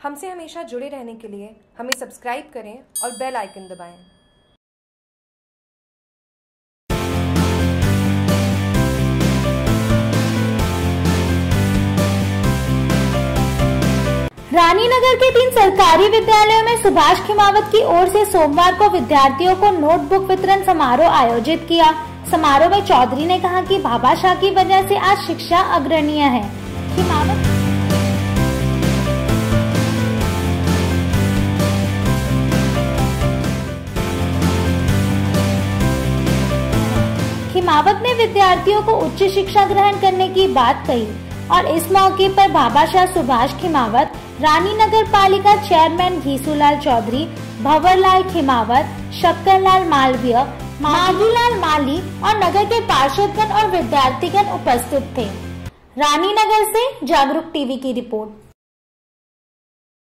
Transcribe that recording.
हमसे हमेशा जुड़े रहने के लिए हमें सब्सक्राइब करें और बेल आइकन दबाएँ। रानीनगर के तीन सरकारी विद्यालयों में सुभाष खिमावत की ओर से सोमवार को विद्यार्थियों को नोटबुक वितरण समारोह आयोजित किया समारोह में चौधरी ने कहा कि बाबा शाह की वजह से आज शिक्षा अग्रणीय है खिमावत खिमावत ने विद्यार्थियों को उच्च शिक्षा ग्रहण करने की बात कही और इस मौके पर बाबा शाह सुभाष खिमावत, रानी नगर पालिका चेयरमैन घीसूलाल चौधरी, भंवरलाल खिमावत, शक्करलाल मालवीय माघीलाल माली और नगर के पार्षदगण और विद्यार्थीगण उपस्थित थे। रानी नगर से जागरूक टीवी की रिपोर्ट।